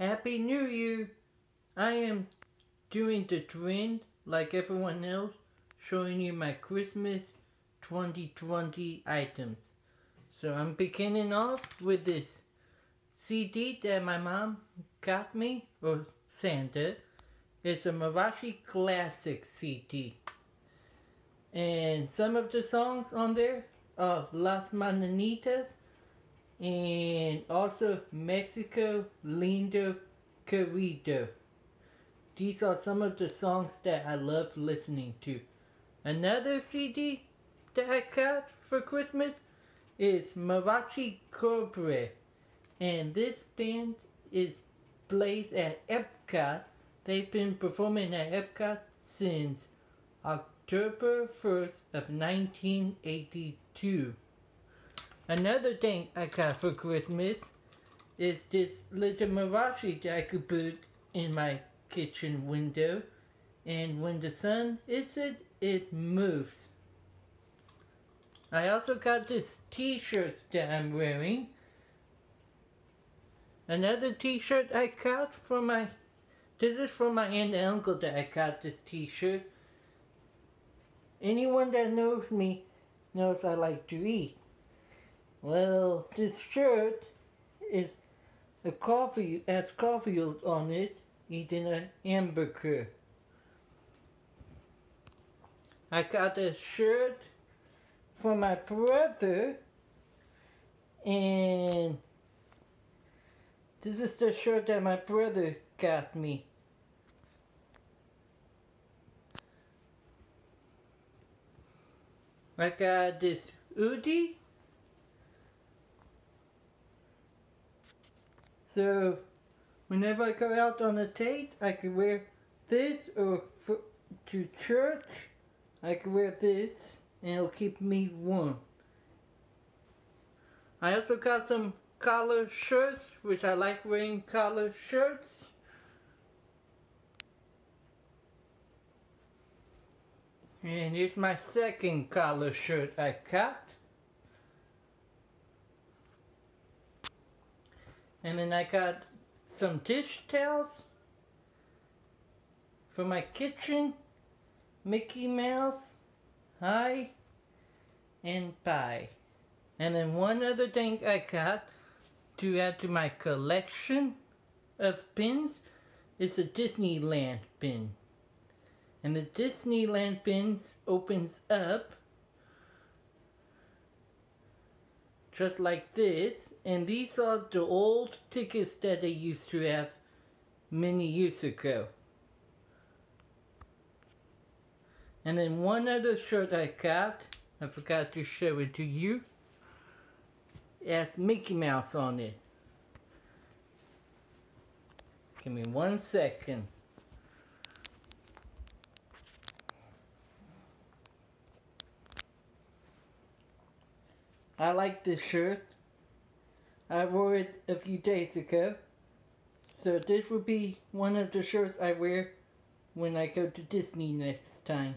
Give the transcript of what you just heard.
Happy New Year! I am doing the trend like everyone else, showing you my Christmas 2020 items. So I'm beginning off with this CD that my mom got me, or Santa. It's a Mariachi Classic CD. And some of the songs on there are Las Mananitas and also Mexico Lindo Querido. These are some of the songs that I love listening to. Another CD that I got for Christmas is Mariachi Cobre. And this band is plays at Epcot. They've been performing at Epcot since October 1st of 1982. Another thing I got for Christmas is this little Mariachi that I could put in my kitchen window and when the sun hits it, it moves. I also got this t-shirt that I'm wearing. Another t-shirt I got for my, this is from my aunt and uncle that I got this t-shirt. Anyone that knows me knows I like to eat. Well, this shirt is a coffee, has coffee on it eating a hamburger. I got a shirt for my brother and this is the shirt that my brother got me. I got this hoodie. So Whenever I go out on a date, I can wear this or to church, I can wear this and it'll keep me warm. I also got some collar shirts, which I like wearing collar shirts. And here's my second collar shirt I got. And then I got some dish towels for my kitchen, Mickey Mouse, Hi, and Pie. And then one other thing I got to add to my collection of pins is a Disneyland pin. And the Disneyland pins opens up just like this and these are the old tickets that they used to have many years ago. And then one other shirt I got, I forgot to show it to you. Has Mickey Mouse on it. Give me one second. I like this shirt. I wore it a few days ago. So this will be one of the shirts I wear when I go to Disney next time.